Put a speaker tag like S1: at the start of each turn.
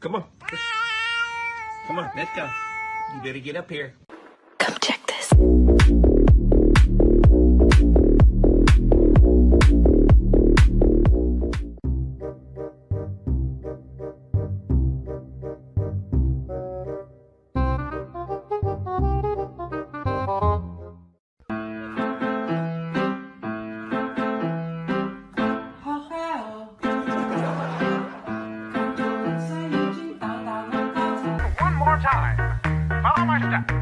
S1: Come on. Come on, let's go. You better get up here. more time. Follow my step.